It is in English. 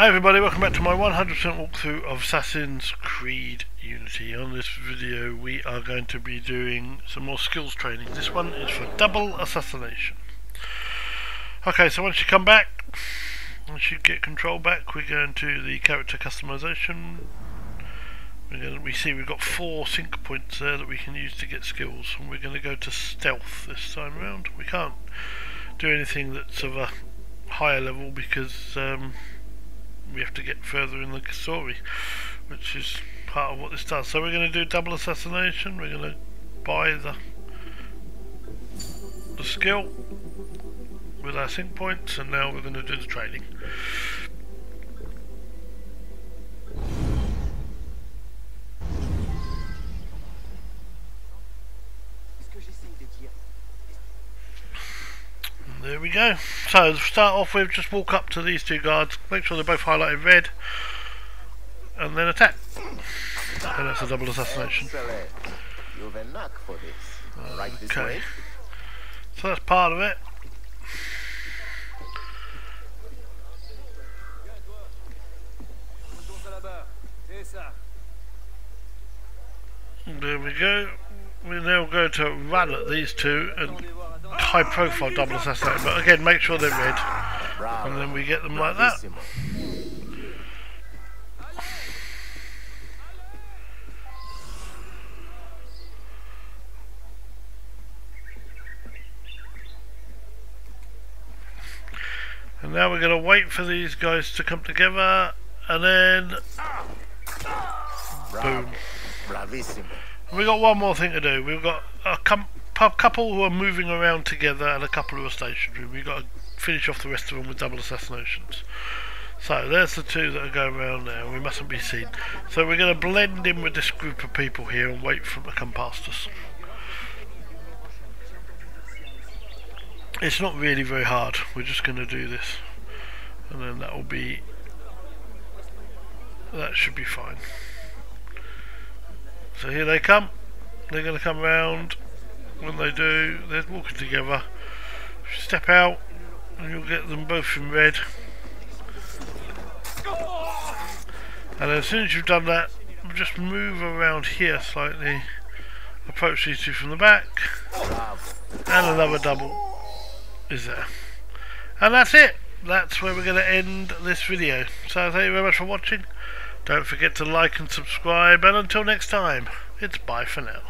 Hi everybody, welcome back to my 100% walkthrough of Assassin's Creed Unity. On this video we are going to be doing some more skills training. This one is for double assassination. Okay, so once you come back, once you get control back, we're going to the character customization. To, we see we've got four sync points there that we can use to get skills, and we're going to go to stealth this time around. We can't do anything that's of a higher level because um, we have to get further in the story, which is part of what this does. So we're going to do double assassination. We're going to buy the the skill with our sync points, and now we're going to do the training. There we go. So to start off with, just walk up to these two guards, make sure they're both highlighted red, and then attack. And that's a double assassination. You've a knack for this. Right this Okay. way. So that's part of it. There we go. We now go to run at these two and high profile double assassinate. But again, make sure they're red. And then we get them like that. And now we're going to wait for these guys to come together. And then. Boom. Bravissimo. we got one more thing to do. We've got a com- a couple who are moving around together and a couple who are stationary. We've got to finish off the rest of them with double assassinations. So there's the two that are going around now. We mustn't be seen. So we're going to blend in with this group of people here and wait for them to come past us. It's not really very hard. We're just going to do this, and then that will be. That should be fine. So here they come. They're going to come round. When they do, they're walking together. Step out, and you'll get them both in red. And as soon as you've done that, just move around here slightly. Approach these two from the back. And another double is there. And that's it. That's where we're going to end this video. So thank you very much for watching. Don't forget to like and subscribe. And until next time, it's bye for now.